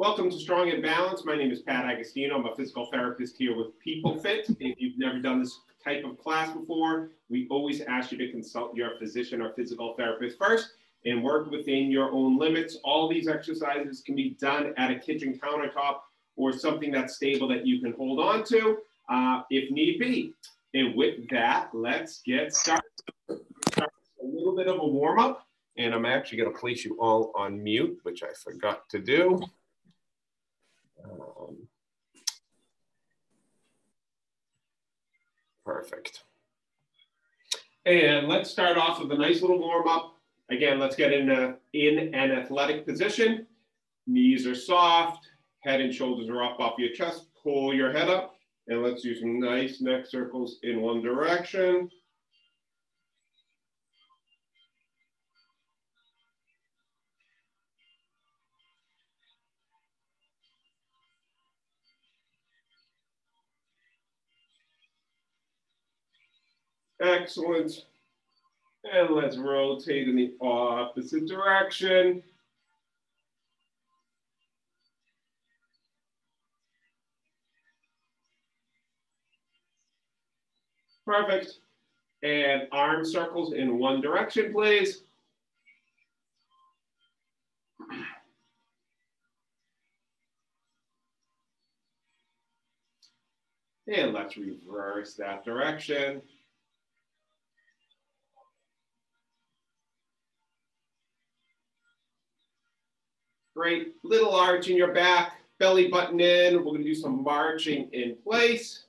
Welcome to Strong and Balanced. My name is Pat Agostino. I'm a physical therapist here with People Fit. If you've never done this type of class before, we always ask you to consult your physician or physical therapist first and work within your own limits. All these exercises can be done at a kitchen countertop or something that's stable that you can hold on to uh, if need be. And with that, let's get started. Start a little bit of a warm up. And I'm actually going to place you all on mute, which I forgot to do. Um, perfect. And let's start off with a nice little warm up. Again, let's get in, a, in an athletic position. Knees are soft, head and shoulders are up off your chest. Pull your head up and let's do some nice neck circles in one direction. Excellent. And let's rotate in the opposite direction. Perfect. And arm circles in one direction, please. And let's reverse that direction. Great, little arch in your back, belly button in. We're gonna do some marching in place.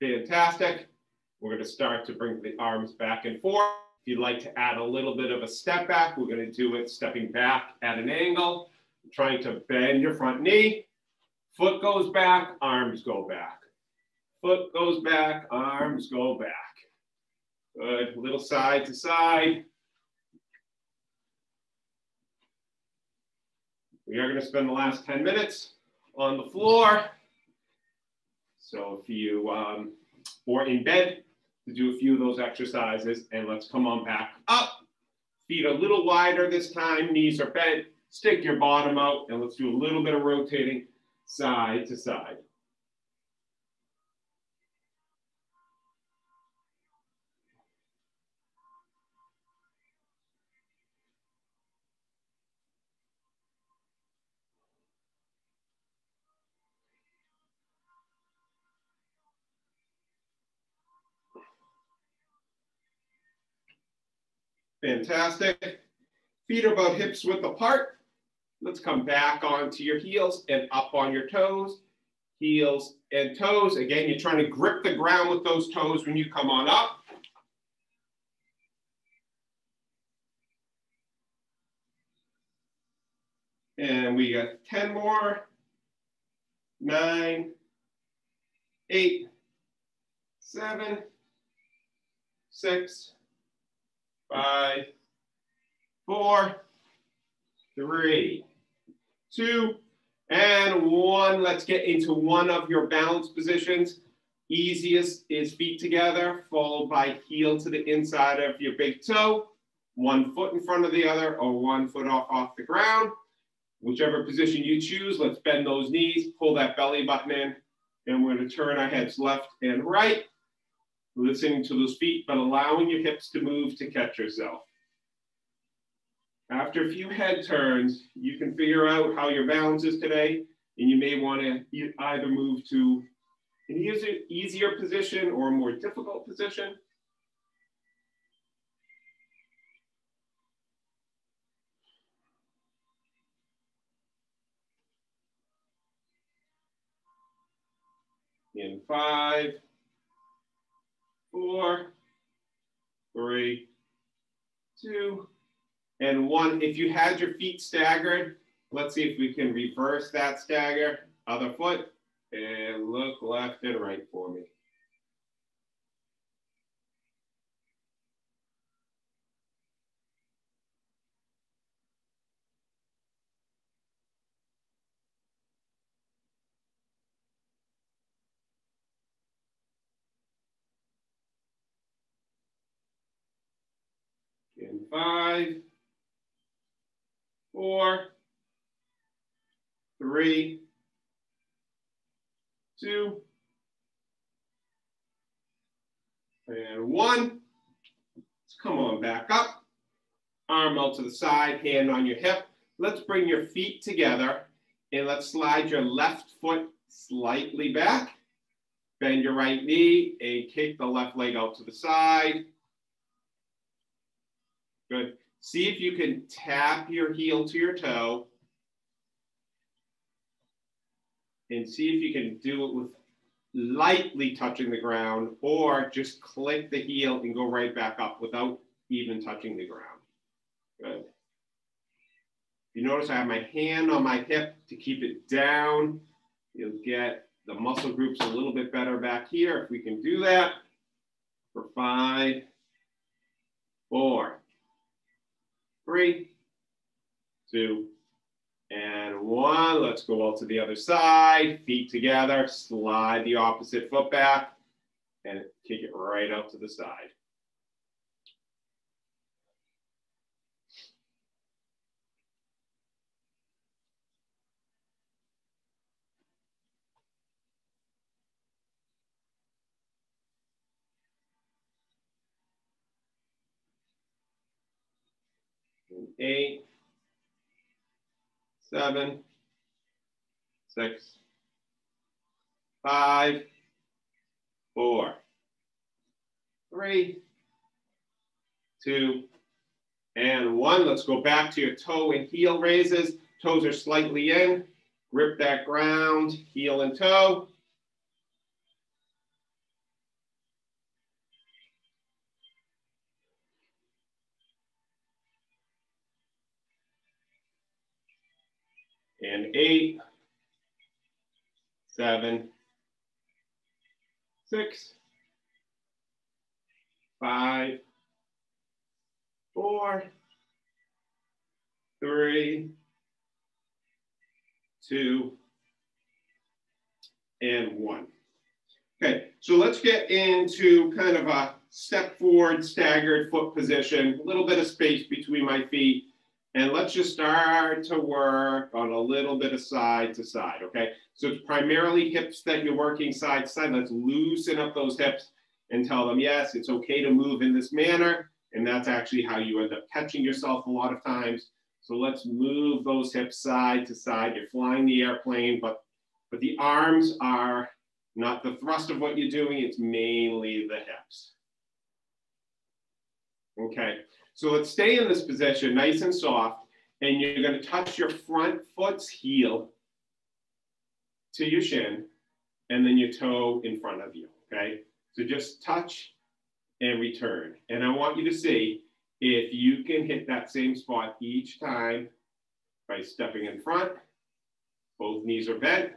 Fantastic. We're gonna start to bring the arms back and forth. If you'd like to add a little bit of a step back, we're gonna do it stepping back at an angle, trying to bend your front knee. Foot goes back, arms go back. Foot goes back, arms go back. Good, little side to side. We are gonna spend the last 10 minutes on the floor. So if you, um, or in bed, to do a few of those exercises and let's come on back up. Feet a little wider this time, knees are bent, stick your bottom out and let's do a little bit of rotating side to side. Fantastic. Feet are about hips width apart. Let's come back onto your heels and up on your toes. Heels and toes. Again, you're trying to grip the ground with those toes when you come on up. And we got 10 more. Nine, eight, seven, six, five, four, three, two, and one. Let's get into one of your balance positions. Easiest is feet together, followed by heel to the inside of your big toe, one foot in front of the other or one foot off off the ground. Whichever position you choose, let's bend those knees, pull that belly button in, and we're gonna turn our heads left and right listening to those feet, but allowing your hips to move to catch yourself. After a few head turns, you can figure out how your balance is today, and you may want to either move to an easier, easier position or a more difficult position. In five, four, three, two, and one. If you had your feet staggered, let's see if we can reverse that stagger. Other foot, and look left and right for me. And five, four, three, two, and one. Let's come on back up. Arm out to the side, hand on your hip. Let's bring your feet together and let's slide your left foot slightly back. Bend your right knee and kick the left leg out to the side. Good. See if you can tap your heel to your toe. And see if you can do it with lightly touching the ground or just click the heel and go right back up without even touching the ground. Good. You notice I have my hand on my hip to keep it down. You'll get the muscle groups a little bit better back here if we can do that for five, four, three, two, and one. Let's go out to the other side, feet together, slide the opposite foot back, and kick it right out to the side. Eight, seven, six, five, four, three, two, and one. Let's go back to your toe and heel raises. Toes are slightly in. Grip that ground, heel and toe. And eight, seven, six, five, four, three, two, and one. Okay, so let's get into kind of a step forward, staggered foot position, a little bit of space between my feet. And let's just start to work on a little bit of side to side, okay? So it's primarily hips that you're working side to side. Let's loosen up those hips and tell them, yes, it's okay to move in this manner. And that's actually how you end up catching yourself a lot of times. So let's move those hips side to side. You're flying the airplane, but, but the arms are not the thrust of what you're doing. It's mainly the hips. Okay, so let's stay in this position, nice and soft, and you're gonna touch your front foot's heel to your shin, and then your toe in front of you, okay? So just touch and return. And I want you to see if you can hit that same spot each time by stepping in front, both knees are bent,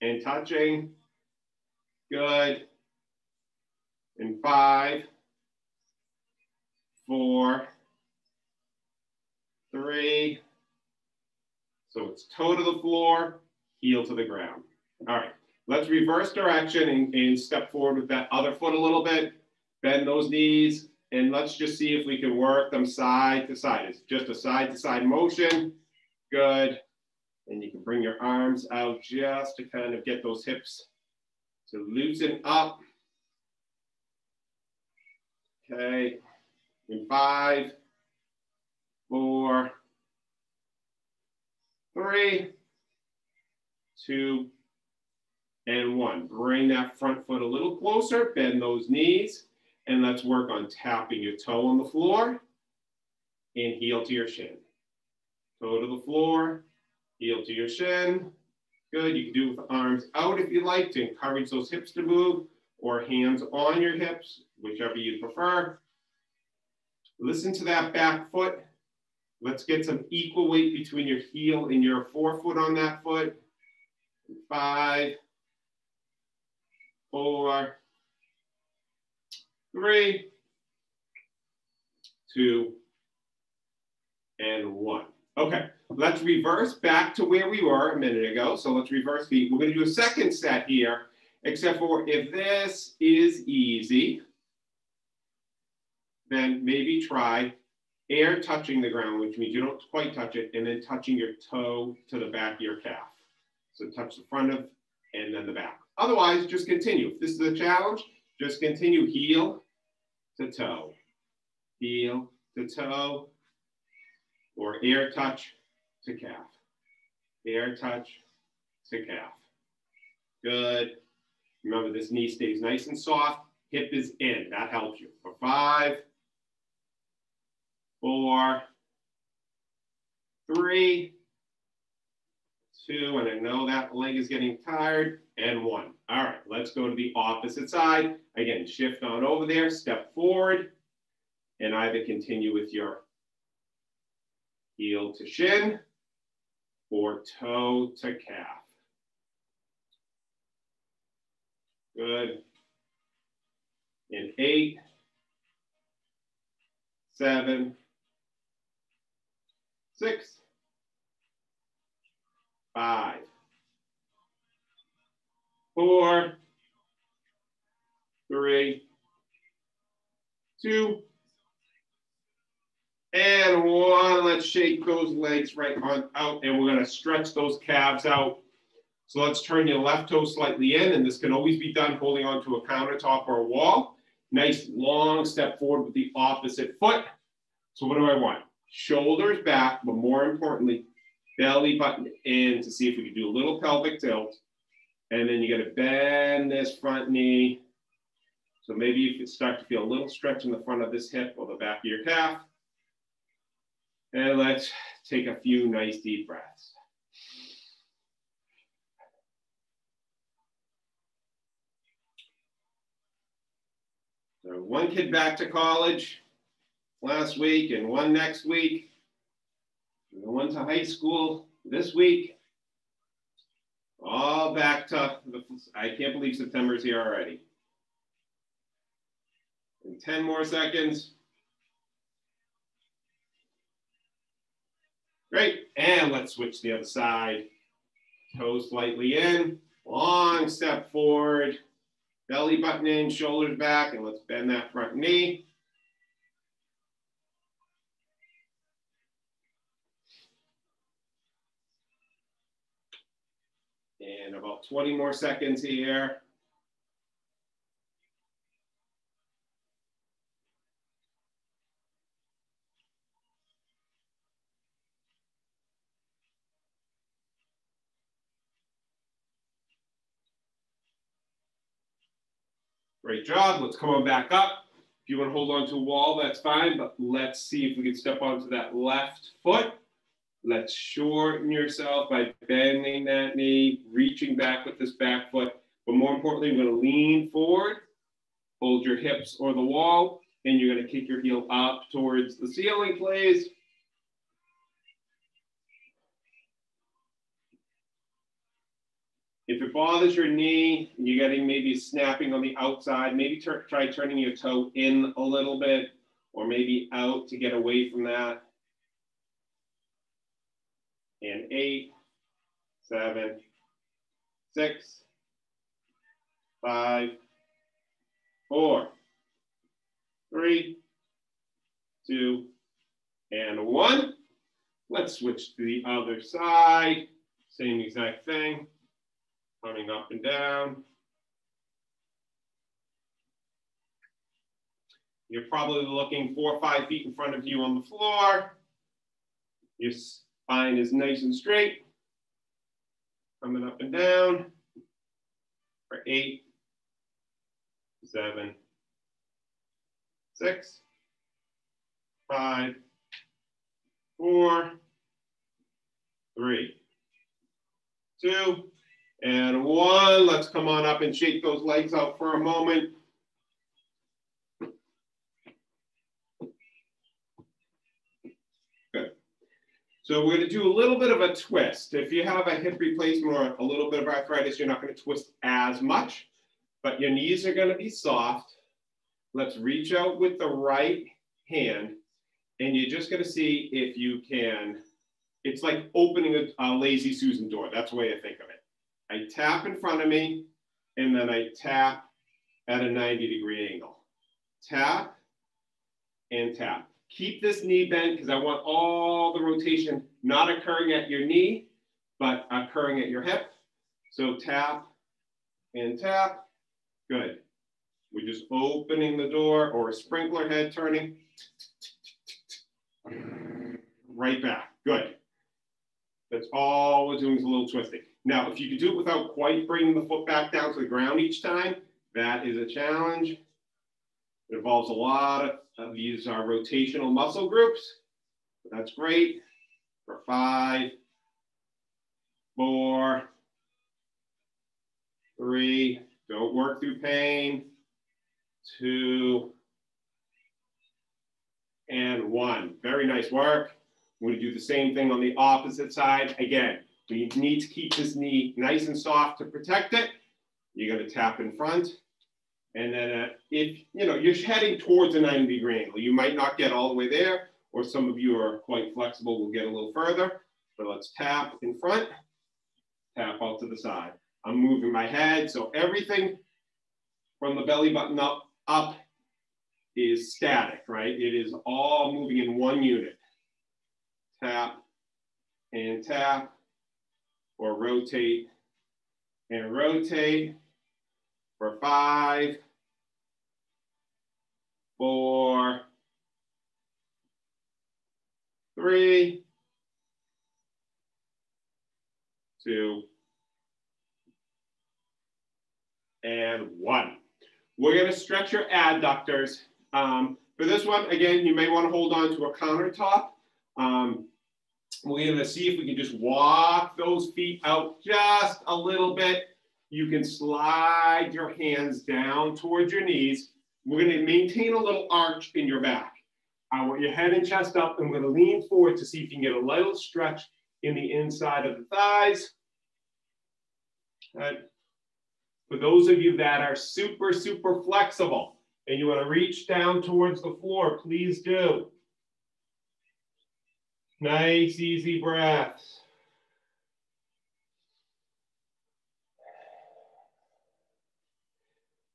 and touching. Good. In five, four, three. So it's toe to the floor, heel to the ground. All right, let's reverse direction and, and step forward with that other foot a little bit. Bend those knees, and let's just see if we can work them side to side. It's just a side to side motion. Good. And you can bring your arms out just to kind of get those hips to loosen up. Okay. In five, four, three, two, and one. Bring that front foot a little closer, bend those knees, and let's work on tapping your toe on the floor and heel to your shin. Toe to the floor, heel to your shin. Good, you can do it with arms out if you like to encourage those hips to move or hands on your hips, whichever you prefer. Listen to that back foot. Let's get some equal weight between your heel and your forefoot on that foot. Five, four, three, two, and one. Okay, let's reverse back to where we were a minute ago. So let's reverse feet. We're gonna do a second set here, except for if this is easy, then maybe try air touching the ground, which means you don't quite touch it, and then touching your toe to the back of your calf. So touch the front of and then the back. Otherwise, just continue. If this is a challenge, just continue heel to toe, heel to toe, or air touch to calf, air touch to calf. Good. Remember, this knee stays nice and soft. Hip is in. That helps you. For five, four, three, two, and I know that leg is getting tired, and one. All right, let's go to the opposite side. Again, shift on over there, step forward, and either continue with your heel to shin or toe to calf. Good. In eight, seven, six, five, four, three, two, and one. Let's shake those legs right on out, and we're gonna stretch those calves out. So let's turn your left toe slightly in, and this can always be done holding onto a countertop or a wall. Nice long step forward with the opposite foot. So what do I want? Shoulders back, but more importantly, belly button in to see if we can do a little pelvic tilt. And then you gotta bend this front knee. So maybe you can start to feel a little stretch in the front of this hip or the back of your calf. And let's take a few nice deep breaths. So one kid back to college last week and one next week. And one to high school this week. All back to the, I can't believe September's here already. In 10 more seconds. Great, and let's switch the other side. Toes slightly in, long step forward, belly button in, shoulders back, and let's bend that front knee. And about 20 more seconds here. Great job. Let's come on back up. If you want to hold on to a wall, that's fine, but let's see if we can step onto that left foot. Let's shorten yourself by bending that knee, reaching back with this back foot. But more importantly, we're going to lean forward, hold your hips or the wall, and you're going to kick your heel up towards the ceiling, please. If it bothers your knee, and you're getting maybe snapping on the outside, maybe try turning your toe in a little bit or maybe out to get away from that. And eight, seven, six, five, four, three, two, and one. Let's switch to the other side. Same exact thing coming up and down. You're probably looking four or five feet in front of you on the floor. Your spine is nice and straight. Coming up and down for eight, seven, six, five, four, three, two, and one, let's come on up and shake those legs out for a moment. Good. So we're gonna do a little bit of a twist. If you have a hip replacement or a little bit of arthritis, you're not gonna twist as much, but your knees are gonna be soft. Let's reach out with the right hand and you're just gonna see if you can, it's like opening a, a lazy Susan door. That's the way I think of it. I tap in front of me, and then I tap at a 90 degree angle. Tap and tap. Keep this knee bent because I want all the rotation not occurring at your knee, but occurring at your hip. So tap and tap, good. We're just opening the door or a sprinkler head turning. Right back, good. That's all we're doing is a little twisting. Now, if you can do it without quite bringing the foot back down to the ground each time, that is a challenge. It involves a lot of, these are rotational muscle groups. That's great for five, four, three, don't work through pain, two, and one. Very nice work. We're gonna do the same thing on the opposite side. Again, we need to keep this knee nice and soft to protect it. You're gonna tap in front. And then uh, if, you know, you're heading towards a 90 degree angle, you might not get all the way there, or some of you are quite flexible, will get a little further. But let's tap in front, tap out to the side. I'm moving my head, so everything from the belly button up, up is static, right? It is all moving in one unit. Tap and tap, or rotate and rotate for five, four, three, two, and one. We're gonna stretch your adductors. Um, for this one, again, you may wanna hold on to a countertop. Um, we're gonna see if we can just walk those feet out just a little bit. You can slide your hands down towards your knees. We're gonna maintain a little arch in your back. I want your head and chest up we're gonna lean forward to see if you can get a little stretch in the inside of the thighs. Good. For those of you that are super, super flexible and you wanna reach down towards the floor, please do. Nice, easy breaths.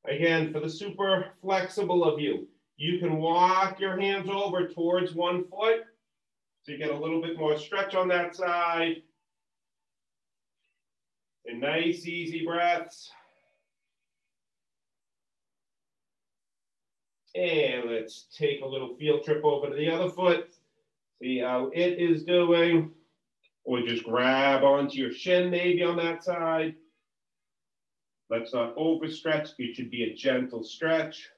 Again, for the super flexible of you, you can walk your hands over towards one foot so you get a little bit more stretch on that side. And nice, easy breaths. And let's take a little field trip over to the other foot. See how it is doing. Or just grab onto your shin maybe on that side. Let's not overstretch. It should be a gentle stretch.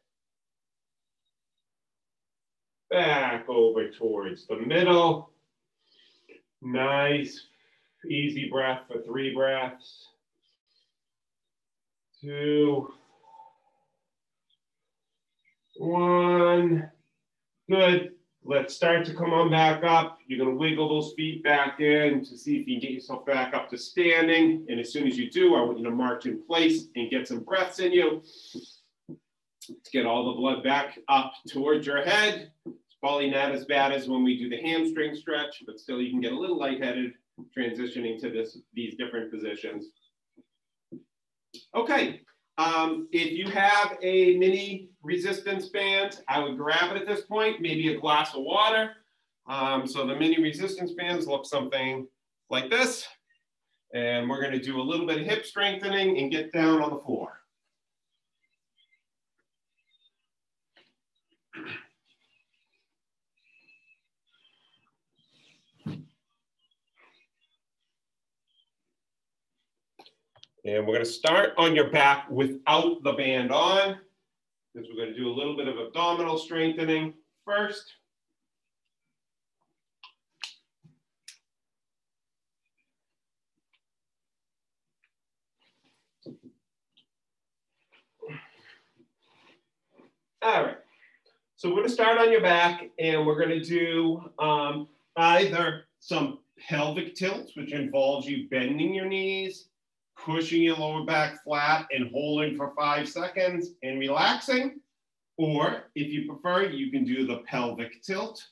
Back over towards the middle. Nice, easy breath for three breaths. Two. One. Good. Let's start to come on back up. You're gonna wiggle those feet back in to see if you can get yourself back up to standing. And as soon as you do, I want you to march in place and get some breaths in you. Get all the blood back up towards your head. It's probably not as bad as when we do the hamstring stretch, but still you can get a little lightheaded transitioning to this, these different positions. Okay, um, if you have a mini resistance band, I would grab it at this point, maybe a glass of water. Um, so the mini resistance bands look something like this. And we're gonna do a little bit of hip strengthening and get down on the floor. And we're gonna start on your back without the band on, because we're gonna do a little bit of abdominal strengthening first. All right, so we're gonna start on your back and we're gonna do um, either some pelvic tilts, which involves you bending your knees, pushing your lower back flat and holding for five seconds and relaxing. Or if you prefer, you can do the pelvic tilt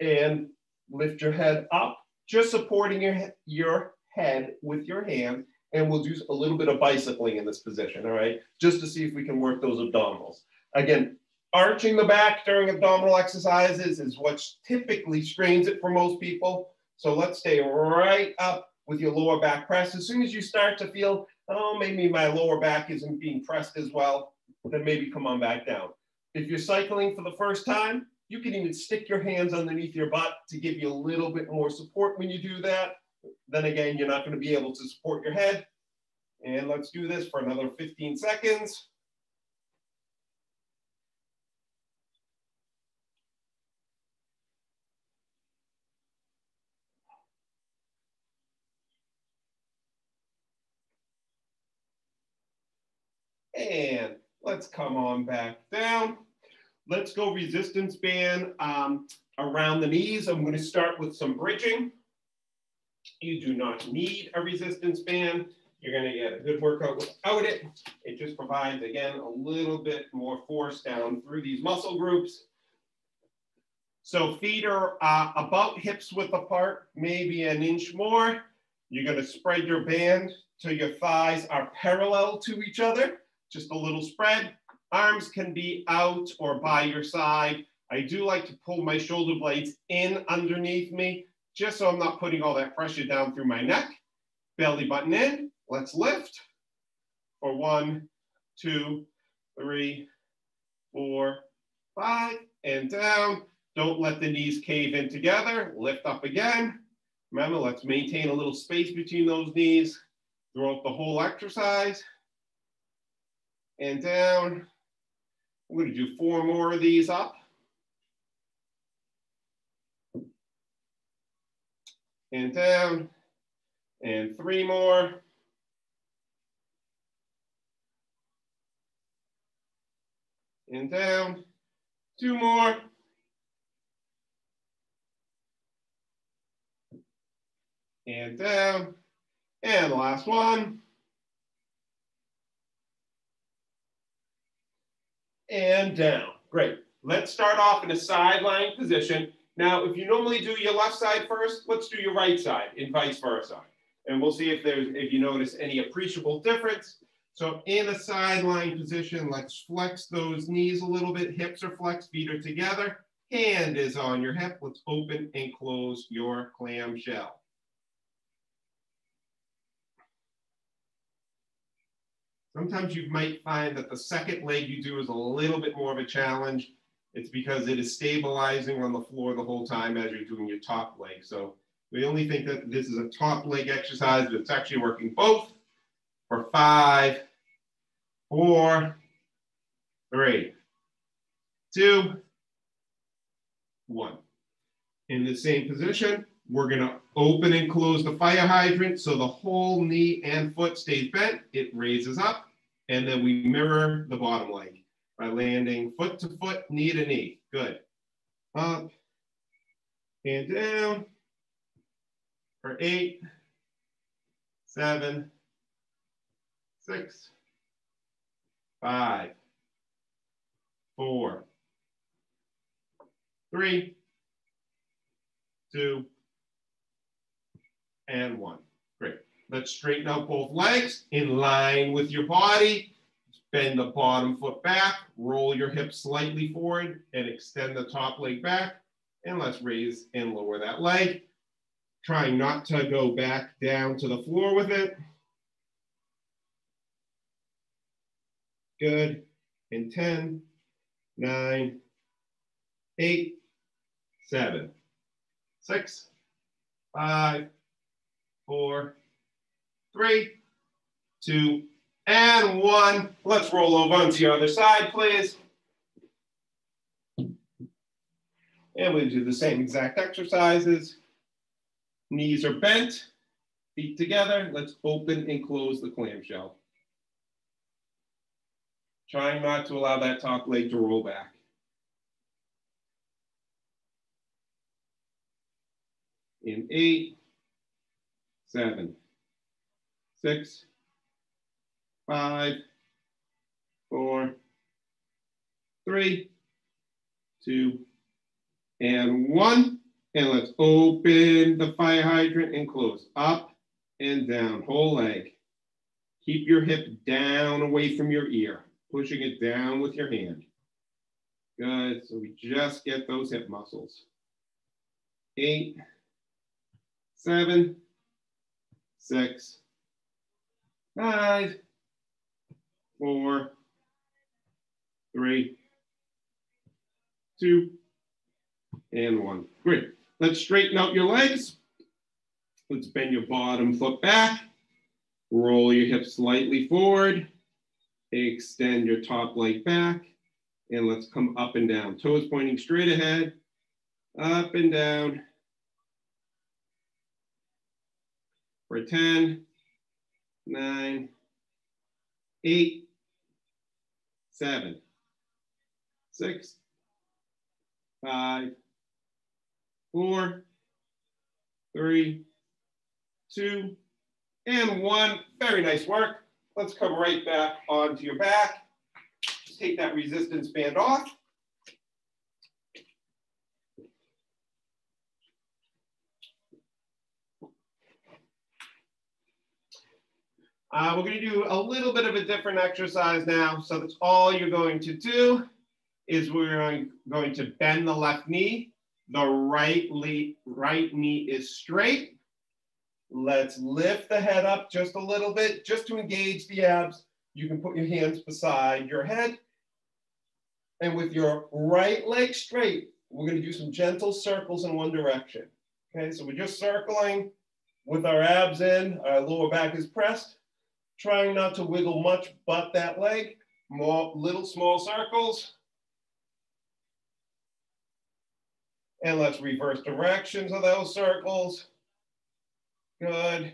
and lift your head up, just supporting your, your head with your hand. And we'll do a little bit of bicycling in this position, all right? Just to see if we can work those abdominals. Again, arching the back during abdominal exercises is what typically strains it for most people. So let's stay right up with your lower back press. As soon as you start to feel, oh, maybe my lower back isn't being pressed as well, then maybe come on back down. If you're cycling for the first time, you can even stick your hands underneath your butt to give you a little bit more support when you do that. Then again, you're not gonna be able to support your head. And let's do this for another 15 seconds. And let's come on back down. Let's go resistance band um, around the knees. I'm gonna start with some bridging. You do not need a resistance band. You're gonna get a good workout without it. It just provides, again, a little bit more force down through these muscle groups. So feet are uh, about hips width apart, maybe an inch more. You're gonna spread your band till your thighs are parallel to each other just a little spread. Arms can be out or by your side. I do like to pull my shoulder blades in underneath me, just so I'm not putting all that pressure down through my neck. Belly button in, let's lift for one, two, three, four, five, and down. Don't let the knees cave in together. Lift up again. Remember, let's maintain a little space between those knees throughout the whole exercise and down. I'm to do four more of these up. And down. And three more. And down. Two more. And down. And last one. And down. Great. Let's start off in a sideline position. Now, if you normally do your left side first, let's do your right side and vice versa. And we'll see if there's if you notice any appreciable difference. So in a sideline position, let's flex those knees a little bit. Hips are flexed, feet are together. Hand is on your hip. Let's open and close your clamshell. Sometimes you might find that the second leg you do is a little bit more of a challenge. It's because it is stabilizing on the floor the whole time as you're doing your top leg. So we only think that this is a top leg exercise, but it's actually working both for five, four, three, two, one. In the same position, we're gonna open and close the fire hydrant so the whole knee and foot stays bent. It raises up. And then we mirror the bottom leg by landing foot to foot, knee to knee. Good. Up and down for eight, seven, six, five, four, three, two, and one. Great. Let's straighten out both legs in line with your body. Bend the bottom foot back, roll your hips slightly forward and extend the top leg back. And let's raise and lower that leg. Trying not to go back down to the floor with it. Good. In 10, 9, 8, 7, 6, 5, 4, three, two, and one. Let's roll over onto the other side, please. And we do the same exact exercises. Knees are bent, feet together. Let's open and close the clamshell. Trying not to allow that top leg to roll back. In eight, seven, six, five, four, three, two, and one. And let's open the fire hydrant and close. Up and down, whole leg. Keep your hip down away from your ear, pushing it down with your hand. Good, so we just get those hip muscles. Eight, seven, six, five, four, three, two, and one. Great. Let's straighten out your legs. Let's bend your bottom foot back. Roll your hips slightly forward. Extend your top leg back. And let's come up and down. Toes pointing straight ahead. Up and down. For 10, 9, 8, 7, 6, 5, 4, 3, 2, and 1. Very nice work. Let's come right back onto your back. Just take that resistance band off. Uh, we're going to do a little bit of a different exercise now. So that's all you're going to do is we're going to bend the left knee. The right, right knee is straight. Let's lift the head up just a little bit, just to engage the abs. You can put your hands beside your head. And with your right leg straight, we're gonna do some gentle circles in one direction. Okay, so we're just circling with our abs in, our lower back is pressed, trying not to wiggle much but that leg. More little small circles. And let's reverse directions of those circles. Good.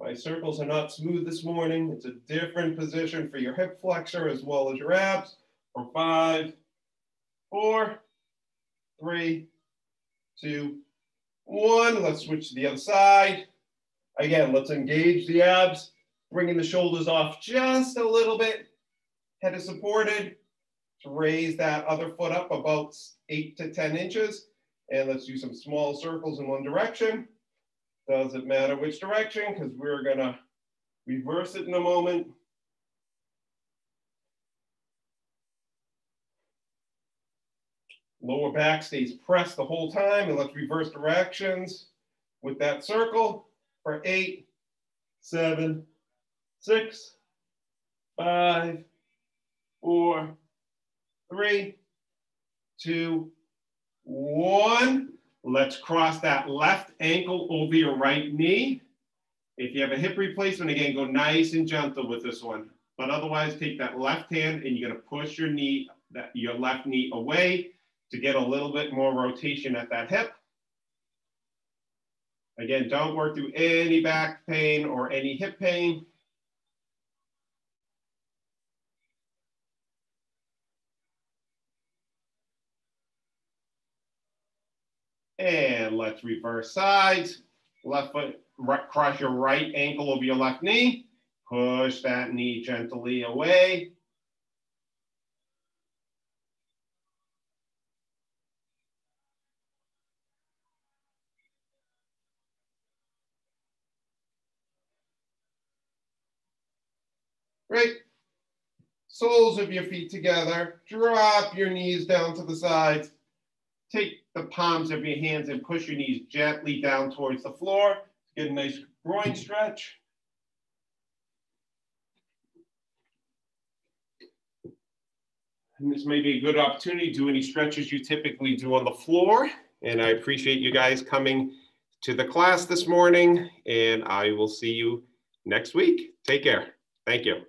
My circles are not smooth this morning. It's a different position for your hip flexor as well as your abs. For five, four, three, two, one. Let's switch to the other side. Again, let's engage the abs, bringing the shoulders off just a little bit. Head is supported to raise that other foot up about eight to 10 inches. And let's do some small circles in one direction. Doesn't matter which direction because we're gonna reverse it in a moment. Lower back stays pressed the whole time and let's reverse directions with that circle for eight, seven, six, five, four, three, two, one. Let's cross that left ankle over your right knee. If you have a hip replacement, again, go nice and gentle with this one. But otherwise, take that left hand and you're gonna push your knee, that your left knee away to get a little bit more rotation at that hip. Again, don't work through any back pain or any hip pain. And let's reverse sides. Left foot, right, cross your right ankle over your left knee. Push that knee gently away. Great. Soles of your feet together. Drop your knees down to the sides. Take the palms of your hands and push your knees gently down towards the floor. Get a nice groin stretch. And this may be a good opportunity to do any stretches you typically do on the floor. And I appreciate you guys coming to the class this morning and I will see you next week. Take care. Thank you.